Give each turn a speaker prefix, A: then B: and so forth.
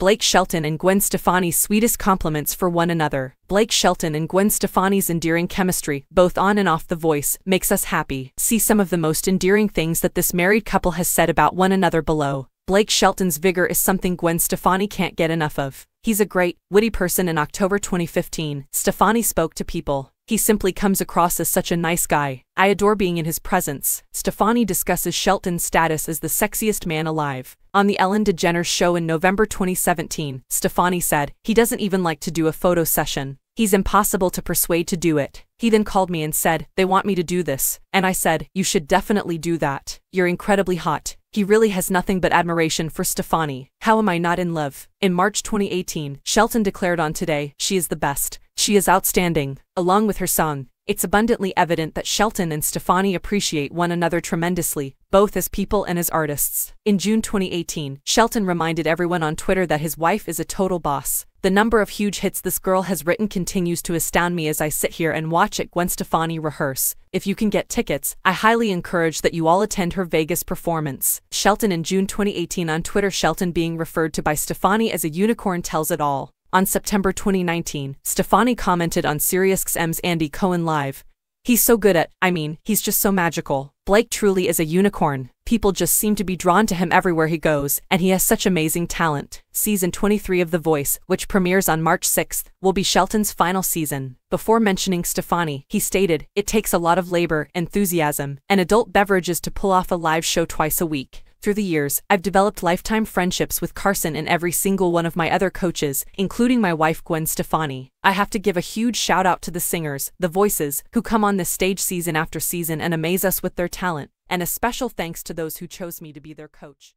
A: Blake Shelton and Gwen Stefani's sweetest compliments for one another. Blake Shelton and Gwen Stefani's endearing chemistry, both on and off The Voice, makes us happy. See some of the most endearing things that this married couple has said about one another below. Blake Shelton's vigor is something Gwen Stefani can't get enough of. He's a great, witty person in October 2015. Stefani spoke to people. He simply comes across as such a nice guy. I adore being in his presence. Stefani discusses Shelton's status as the sexiest man alive. On the Ellen DeGeneres show in November 2017, Stefani said, he doesn't even like to do a photo session. He's impossible to persuade to do it. He then called me and said, they want me to do this. And I said, you should definitely do that. You're incredibly hot. He really has nothing but admiration for Stefani. How am I not in love? In March 2018, Shelton declared on Today, she is the best. She is outstanding. Along with her song, it's abundantly evident that Shelton and Stefani appreciate one another tremendously, both as people and as artists. In June 2018, Shelton reminded everyone on Twitter that his wife is a total boss. The number of huge hits this girl has written continues to astound me as I sit here and watch it Gwen Stefani rehearse. If you can get tickets, I highly encourage that you all attend her Vegas performance. Shelton in June 2018 on Twitter Shelton being referred to by Stefani as a unicorn tells it all. On September 2019, Stefani commented on SiriusXM's Andy Cohen Live. He's so good at, I mean, he's just so magical. Blake truly is a unicorn. People just seem to be drawn to him everywhere he goes, and he has such amazing talent. Season 23 of The Voice, which premieres on March 6th, will be Shelton's final season. Before mentioning Stefani, he stated, It takes a lot of labor, enthusiasm, and adult beverages to pull off a live show twice a week. Through the years, I've developed lifetime friendships with Carson and every single one of my other coaches, including my wife Gwen Stefani. I have to give a huge shout out to the singers, the voices, who come on this stage season after season and amaze us with their talent, and a special thanks to those who chose me to be their coach.